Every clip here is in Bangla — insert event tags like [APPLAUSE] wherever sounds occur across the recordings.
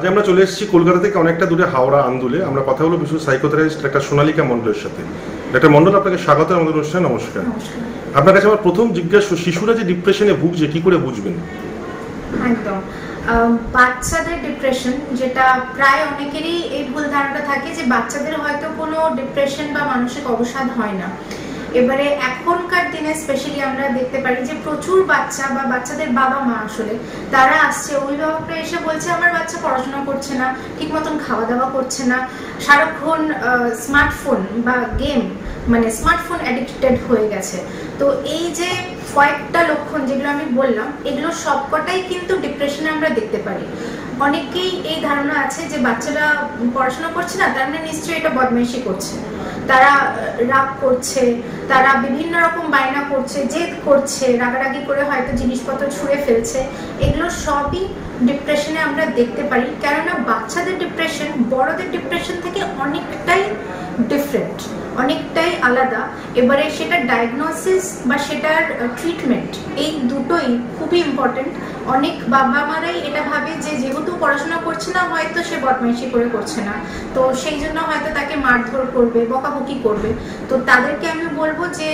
আজ আমরা চলে এসেছি কলকাতা থেকে অনেকটা দূরে হাওড়া আন্দুলে। আমরা কথা হলো বিশেষ সাইকোথেরাপিস্ট একটা সোনালিকা মণ্ডলের সাথে। ডাক্তার মণ্ডল আপনাকে স্বাগত আমাদের অনুষ্ঠানে নমস্কার। আপনার কাছে আমার প্রথম জিজ্ঞাসা শিশুরা যে ডিপ্রেশনে ভুগছে কি করে বুঝবেন? একদম। বাচ্চাদের ডিপ্রেশন যেটা প্রায় অনেকেরই এই ভুল ধারণা থাকে যে বাচ্চাদের হয়তো কোনো ডিপ্রেশন বা মানসিক অবসাদ হয় না। এবারে এখনকার দিনে স্পেশালি আমরা দেখতে পারি যে প্রচুর বাচ্চা বা বাচ্চাদের বাবা মা আসলে, তারা আসছে। অভিভাবকরা এসে বলছে, আমার বাচ্চা পড়াশোনা করছে না ঠিক মতন খাওয়া দাওয়া করছে না। সারাক্ষণ স্মার্টফোন বা গেম মানে স্মার্টফোন অ্যাডিক্টেড হয়ে গেছে। তো এই যে কয়েকটা লক্ষণ যেগুলো আমি বললাম, এগুলো সবকটাই কিন্তু ডিপ্রেশনে আমরা দেখতে পারি। অনেকেই এই ধারণা আছে যে বাচ্চারা পড়াশোনা করছে না, তার মানে নিশ্চয়ই এটা বদমাইশি করছে। তারা রাগ করছে, তারা বিভিন্ন রকম বায়না করছে, জেদ করছে, রাগারাগি করে হয়তো জিনিসপত্র ছুঁড়ে ফেলছে। এগুলো সবই ডিপ্রেশনে আমরা দেখতে পারি। কেননা বাচ্চাদের ডিপ্রেশন বড়দের ডিপ্রেশন থেকে অনেকটাই ডিফারেন্ট অনেকটাই আলাদা। এবারে সেটা ডায়াগনোসিস বা সেটার ট্রিটমেন্ট এই দুটোই খুবই ইম্পর্টেন্ট অনেক বাবা মারাই এটা ভাবে যে যেহেতু পড়াশোনা করছে না, হয়তো সে বদমাইশি করে করছে না। তো সেই জন্য হয়তো তাকে মারধর করবে বকাবকি করবে। তো তাদেরকে আমি বলব যে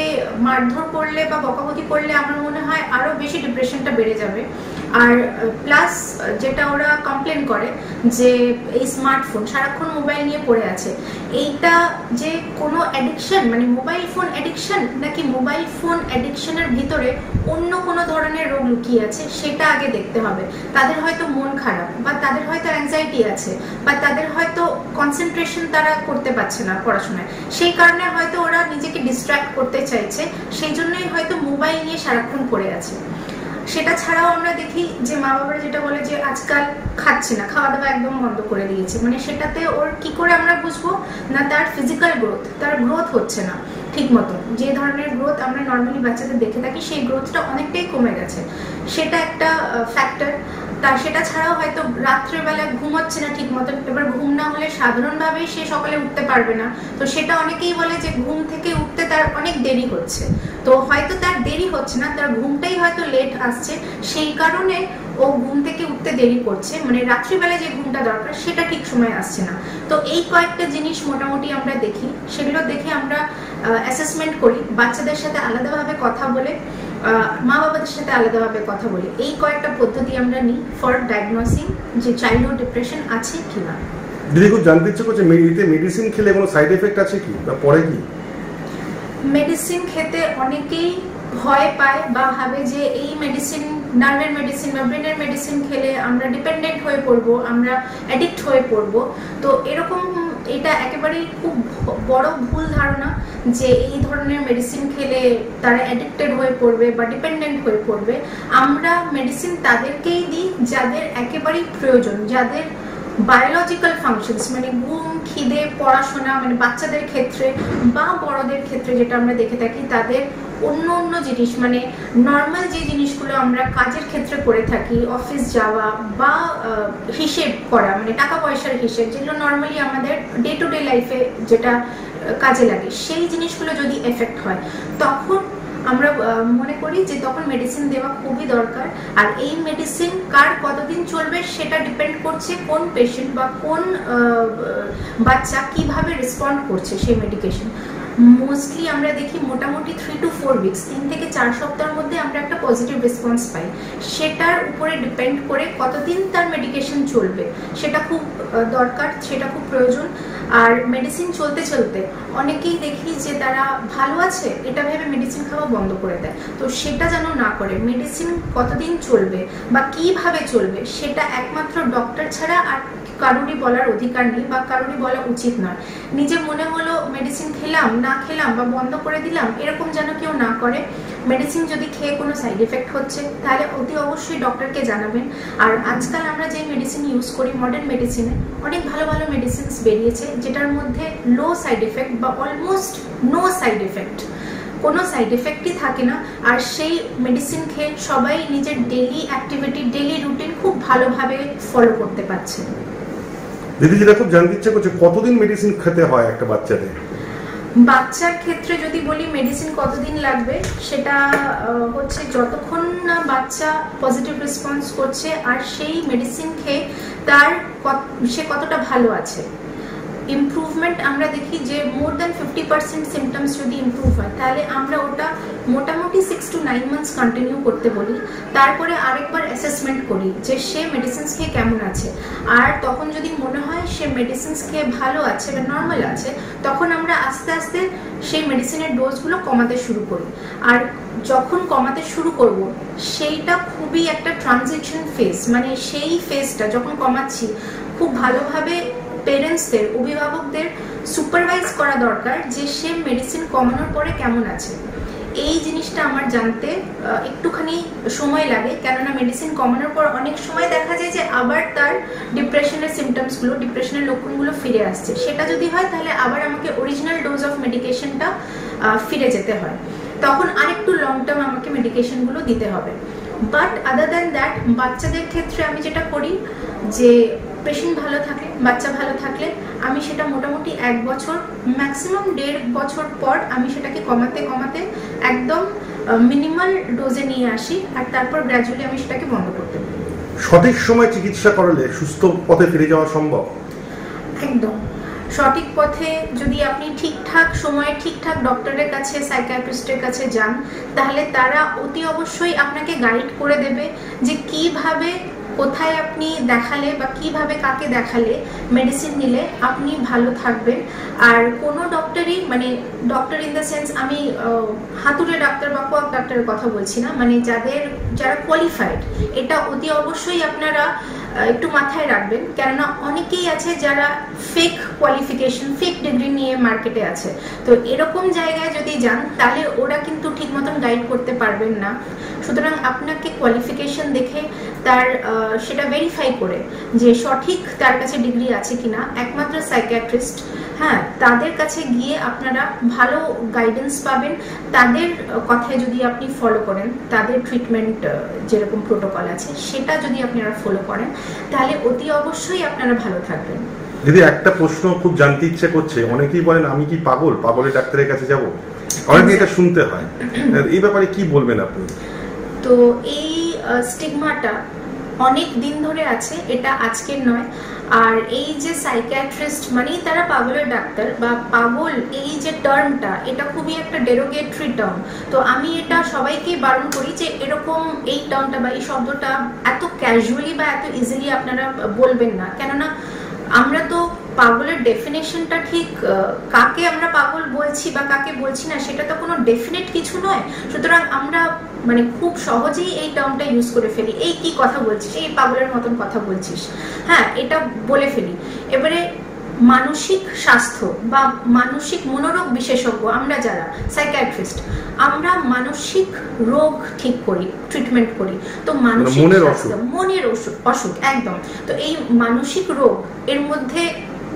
মারধর করলে বা বকাবকি করলে আমার মনে হয় আরও বেশি ডিপ্রেশনটা বেড়ে যাবে। আর প্লাস যেটা ওরা কমপ্লেন করে যে এই স্মার্টফোন সারাক্ষণ মোবাইল নিয়ে পড়ে আছে, এইটা যে কোনো অ্যাডিকশন মানে মোবাইল ফোন অ্যাডিকশন নাকি মোবাইল ফোন অ্যাডিকশনের ভিতরে অন্য কোনো ধরনের রোগ লুকিয়ে আছে, সেটা আগে দেখতে হবে। তাদের হয়তো মন খারাপ, বা তাদের হয়তো অ্যাংজাইটি আছে, বা তাদের হয়তো কনসেন্ট্রেশন তারা করতে পারছে না পড়াশোনায়। সেই কারণে হয়তো ওরা নিজেকে ডিস্ট্র্যাক্ট করতে চাইছে, সেই জন্যই হয়তো মোবাইল নিয়ে সারাক্ষণ পড়ে আছে। সেটা ছাড়াও আমরা দেখি যে মা বাবারা যেটা বলে যে আজকাল খাচ্ছে না খাওয়া দাওয়া একদম বন্ধ করে দিয়েছে। মানে সেটাতে ওর কি করে আমরা বুঝব? না, তার ফিজিক্যাল গ্রোথ তার গ্রোথ হচ্ছে না ঠিক মতো যে ধরনের গ্রোথ আমরা নর্মালি বাচ্চাদের দেখে থাকি, সেই গ্রোথটা অনেকটাই কমে গেছে। সেটা একটা ফ্যাক্টর তা সেটা ছাড়াও হয়তো রাত্রেবেলা ঘুমোচ্ছে না ঠিক মতো এবার ঘুম না হলে সাধারণভাবেই সে সকালে উঠতে পারবে না। তো সেটা অনেকেই বলে যে ঘুম থেকে উঠতে তার অনেক দেরি হচ্ছে। তো হয়তো তার দেরি হচ্ছে না, তার ঘুমটাই হয়তো লেট আসছে। সেই কারণে ও ঘুম থেকে উঠতে দেরি করছে। মানে রাত্রিবেলায় যে ঘুমটা দরকার, সেটা ঠিক সময় আসছে না। তো এই কয়েকটা জিনিস মোটামুটি আমরা দেখি। সেগুলো দেখে আমরা অ্যাসেসমেন্ট করি। বাচ্চাদের সাথে আলাদাভাবে কথা বলে মা বাবাদের সাথে আলাদাভাবে কথা বলি। এই কয়েকটা পদ্ধতি আমরা নিই ফর ডায়াগনোসিং যে চাইল্ডহুড ডিপ্রেশন আছে কিনা। দিদি, খুব জানতে ইচ্ছে করছে মেডিসিন খেলে কোনো সাইড এফেক্ট আছে কি? বা পরে কি? মেডিসিন খেতে অনেকেই ভয় পায় বা ভাবে যে এই মেডিসিন নার্ভের মেডিসিন বা ব্রেনের মেডিসিন খেলে আমরা ডিপেন্ডেন্ট হয়ে পড়ব, আমরা অ্যাডিক্ট হয়ে পড়ব। তো এরকম এটা একেবারেই খুব বড় ভুল ধারণা যে এই ধরনের মেডিসিন খেলে তারা অ্যাডিক্টেড হয়ে পড়বে বা ডিপেন্ডেন্ট হয়ে পড়বে। আমরা মেডিসিন তাদেরকেই দিই যাদের একেবারেই প্রয়োজন, যাদের বায়োলজিক্যাল ফাংশনস মানে ঘুম, খিদে, পড়াশোনা মানে বাচ্চাদের ক্ষেত্রে বা বড়দের ক্ষেত্রে যেটা আমরা দেখে থাকি, তাদের অন্য অন্য জিনিস মানে নর্মাল যে জিনিসগুলো আমরা কাজের ক্ষেত্রে করে থাকি অফিস যাওয়া বা হিসেব করা মানে টাকা পয়সার হিসেব, যেগুলো নর্মালি আমাদের ডে টু ডে লাইফে যেটা কাজে লাগে, সেই জিনিসগুলো যদি এফেক্ট হয়, তখন আমরা মনে করি যে তখন মেডিসিন দেওয়া খুবই দরকার। আর এই মেডিসিন কার কতদিন চলবে সেটা ডিপেন্ড করছে কোন পেশেন্ট বা কোন বাচ্চা কীভাবে রেসপন্ড করছে সেই মেডিকেশন মোস্টলি আমরা দেখি মোটামুটি থ্রি টু ফোর উইকস তিন থেকে চার সপ্তাহের মধ্যে আমরা একটা পজিটিভ রেসপন্স পাই। সেটার উপরে ডিপেন্ড করে কতদিন তার মেডিকেশন চলবে, সেটা খুব দরকার, সেটা খুব প্রয়োজন। আর মেডিসিন চলতে চলতে অনেকেই দেখি যে তারা ভালো আছে, এটা ভেবে মেডিসিন খাওয়া বন্ধ করে দেয়। তো সেটা যেন না করে মেডিসিন কতদিন চলবে বা কীভাবে চলবে, সেটা একমাত্র ডক্টর ছাড়া আর কারোরই বলার অধিকার নেই বা কারোরই বলা উচিত নয়। নিজে মনে হলো মেডিসিন খেলাম না খেলাম বা বন্ধ করে দিলাম, এরকম যেন কেউ না করে। মেডিসিন যদি খেয়ে কোনো সাইড এফেক্ট হচ্ছে, তাহলে অতি অবশ্যই ডক্টরকে জানাবেন। আর আজকাল আমরা যে মেডিসিন ইউজ করি মডার্ন মেডিসিনে অনেক ভালো ভালো মেডিসিনস বেরিয়েছে, যেটার মধ্যে লো সাইড এফেক্ট বা অলমোস্ট নো সাইড এফেক্ট কোনো সাইড এফেক্টই থাকে না। আর সেই মেডিসিন খেয়ে সবাই নিজের ডেলি অ্যাক্টিভিটি ডেলি রুটিন খুব ভালোভাবে ফলো করতে পারছে। দিদি যেটা খুব জানতে ইচ্ছে করছে কতদিন মেডিসিন খেতে হয় একটা বাচ্চাদের? বাচ্চার ক্ষেত্রে যদি বলি মেডিসিন কতদিন লাগবে? সেটা হচ্ছে যতক্ষণ না বাচ্চা পজিটিভ রেসপন্স করছে আর সেই মেডিসিন খেয়ে তার সে কতটা ভালো আছে। ইমপ্রুভমেন্ট আমরা দেখি যে more than fifty percent symptoms যদি ইমপ্রুভ হয়, তাহলে আমরা ওটা মোটামুটি six to nine months continue করতে বলি। তারপরে আরেকবার অ্যাসেসমেন্ট করি যে সে মেডিসিনস খেয়ে কেমন আছে। আর তখন যদি মনে হয় সে মেডিসিনস খেয়ে ভালো আছে বা নর্মাল আছে, তখন আমরা আস্তে আস্তে সেই মেডিসিনের ডোজগুলো কমাতে শুরু করি। আর যখন কমাতে শুরু করব, সেইটা খুবই একটা ট্রানজেকশন ফেজ মানে সেই ফেজটা যখন কমাচ্ছি, খুব ভালোভাবে পেরেন্টসদের অভিভাবকদের সুপারভাইজ করা দরকার যে সে মেডিসিন কমানোর পরে কেমন আছে। এই জিনিসটা আমার জানতে একটুখানি সময় লাগে। কেননা মেডিসিন কমানোর পর অনেক সময় দেখা যায় যে আবার তার ডিপ্রেশনের সিমটমসগুলো ডিপ্রেশনের লক্ষণগুলো ফিরে আসছে। সেটা যদি হয়, তাহলে আবার আমাকে অরিজিনাল ডোজ অফ মেডিকেশনটা ফিরে যেতে হয়। তখন আরেকটু লং টার্ম আমাকে মেডিকেশনগুলো দিতে হবে। বাট আদার দ্যান দ্যাট বাচ্চাদের ক্ষেত্রে আমি যেটা করি যে পেশেন্ট ভালো থাকে বাচ্চা ভালো থাকলে আমি সেটা মোটামুটি এক বছর ম্যাক্সিমাম দেড় বছর পর আমি সেটাকে কমাতে কমাতে একদম মিনিমাল ডোজে নিয়ে আসি আর তারপর গ্র্যাজুয়ালি আমি সেটাকে বন্ধ করতে পারি সঠিক সময় চিকিৎসা করালে সুস্থ পথে ফিরে যাওয়া সম্ভব? একদম। সঠিক পথে যদি আপনি ঠিকঠাক সময়ে ঠিকঠাক ডক্টরের কাছে সাইকিয়াট্রিস্টের কাছে যান তাহলে তারা অতি অবশ্যই আপনাকে গাইড করে দেবে যে কীভাবে কোথায় আপনি দেখালে বা কীভাবে কাকে দেখালে মেডিসিন নিলে আপনি ভালো থাকবেন। আর কোনো ডক্টরই মানে ডক্টর ইন দ্য সেন্স আমি হাতুড়ে ডাক্তার বা কোয়াক ডাক্তারের কথা বলছি না মানে যাদের, যারা কোয়ালিফাইড এটা অতি অবশ্যই আপনারা একটু মাথায় রাখবেন। কেননা অনেকেই আছে যারা ফেক কোয়ালিফিকেশন ফেক ডিগ্রি নিয়ে মার্কেটে আছে। তো এরকম জায়গায় যদি যান, তাহলে ওরা কিন্তু ঠিক মতন গাইড করতে পারবেন না। সুতরাং আপনাকে কোয়ালিফিকেশন দেখে তার সেটা ভেরিফাই করে যে সঠিক তার কাছে ডিগ্রি আছে কিনা। একমাত্র সাইকিয়াট্রিস্ট হ্যাঁ তাদের কাছে গিয়ে আপনারা ভালো গাইডেন্স পাবেন। তাদের কথায় যদি আপনি ফলো করেন তাদের ট্রিটমেন্ট যেরকম প্রোটোকল আছে সেটা যদি আপনারা ফলো করেন তাহলে অতি অবশ্যই আপনারা ভালো থাকবেন। যদি একটা প্রশ্ন খুব জানতে ইচ্ছে করছে। অনেকেই বলেন আমি কি পাগল? পাগলের ডাক্তারের কাছে যাব? অনেকে এটা শুনতে হয়। [CLEARS THROAT] এই ব্যাপারে কি বলবেন আপনি? তো এই স্টিগমাটা অনেক দিন ধরে আছে, এটা আজকের নয়। আর এই যে সাইকিয়াট্রিস্ট মানেই তারা পাগলের ডাক্তার বা পাগল, এই যে টার্মটা এটা খুবই একটা ডেরোগেটরি টার্ম তো আমি এটা সবাইকে বারণ করি যে এরকম এই টার্মটা বা এই শব্দটা এত ক্যাজুয়ালি বা এত ইজিলি আপনারা বলবেন না। কেননা আমরা তো পাগলের ডেফিনেশনটা ঠিক কাকে আমরা পাগল বলছি বা কাকে বলছি না, সেটা তো কোনো ডেফিনেট কিছু নয়। সুতরাং আমরা মানে খুব সহজেই এই টার্মটা ইউজ করে ফেলি। এই কি কথা বলছিস? এই পাগলের মতন কথা বলছিস। হ্যাঁ এটা বলে ফেলি। এবারে মানসিক স্বাস্থ্য বা মানসিক মনোরোগ বিশেষজ্ঞ আমরা যারা সাইকিয়াট্রিস্ট আমরা মানসিক রোগ ঠিক করি ট্রিটমেন্ট করি। তো মানসিক মনের স্বাস্থ্য মনের অসুখ অসুখ একদম। তো এই মানসিক রোগ এর মধ্যে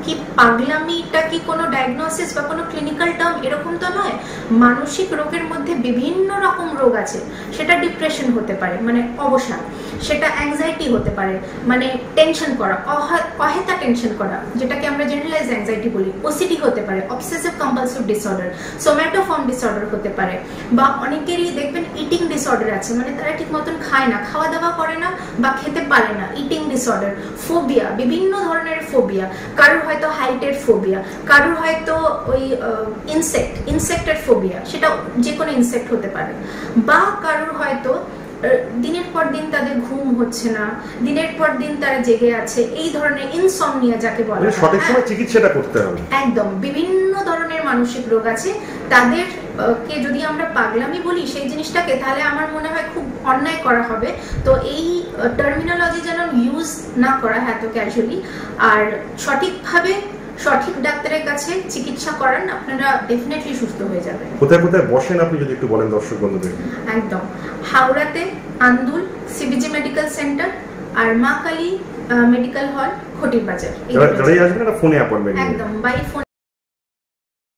কি পাগলামিটা কি কোনো ডায়াগনোসিস বা কোনো ক্লিনিক্যাল টার্ম এরকম তো নয়। মানসিক রোগের মধ্যে বিভিন্ন রকম রোগ আছে। সেটা ডিপ্রেশন হতে পারে মানে অবসাদ। সেটা অ্যাংজাইটি হতে পারে মানে টেনশন করা, অহ- অহেতা টেনশন করা, যেটাকে আমরা জেনারেলাইজ অ্যাংজাইটি বলি ওসিডি হতে পারে obsessive compulsive disorder somatoform disorder হতে পারে, বা অনেকেরই দেখবেন ইটিং ডিসঅর্ডার আছে মানে তারা ঠিক মতন খায় না খাওয়া দাওয়া করে না বা খেতে পারে না ইটিং ডিসঅর্ডার ফোবিয়া বিভিন্ন ধরনের ফোবিয়া কারোর হয়তো হাইটের ফোবিয়া কারোর হয়তো ওই ইনসেক্ট ইনসেক্টের ফোবিয়া সেটা যে কোনো ইনসেক্ট হতে পারে, বা কারোর হয়তো দিনের পর দিন তাদের ঘুম হচ্ছে না। দিনের পর দিন তারা জেগে আছে। এই ধরনের ইনসমনিয়া যাকে বলা মানে হয়, সঠিক হ্যাঁ? সময় চিকিৎসাটা করতে হবে। একদম। বিভিন্ন ধরনের মানসিক রোগ আছে। তাদের কে যদি আমরা পাগলামি বলি সেই জিনিসটাকে তাহলে আমার মনে হয় খুব অন্যায় করা হবে। তো এই টার্মিনোলজি যেন ইউজ না করা হয় এত ক্যাজুয়ালি আর সঠিকভাবে সঠিক ডাক্তারের কাছে চিকিৎসা করান আপনারা ডেফিনেটলি সুস্থ হয়ে যাবেন। কোথায় কোথায় বসেন আপনি যদি একটু বলেন দর্শক বন্ধুদের? একদম। হাওড়াতে আন্দুল সিবিজি মেডিকেল সেন্টার আর মা কালী মেডিকেল হল খটির বাজার যারাই আসবেন ফোনে অ্যাপয়েন্টমেন্ট একদম বাই ফোন